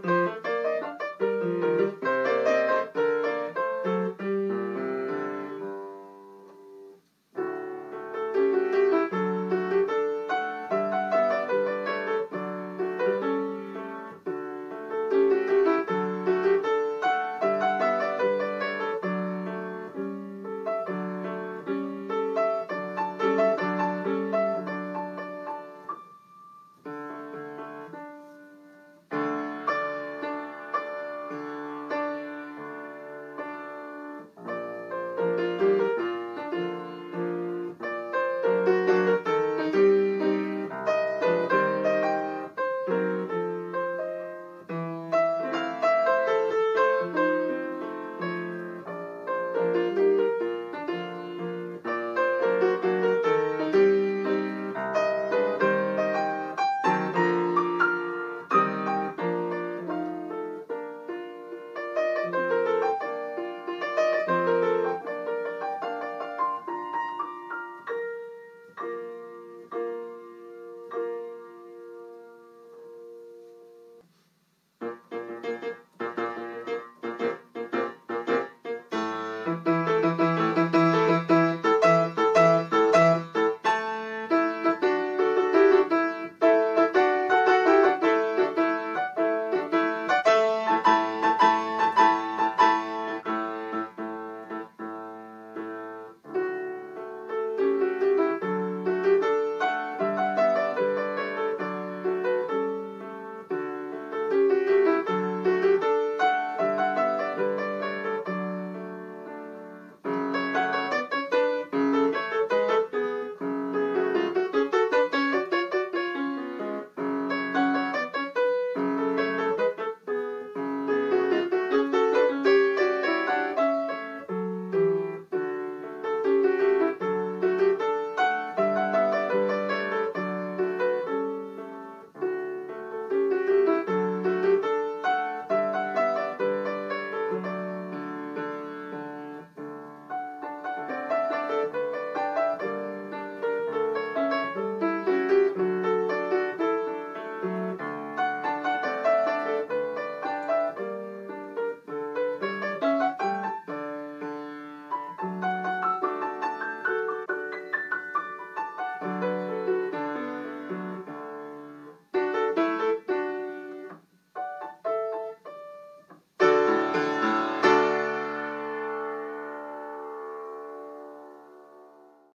Música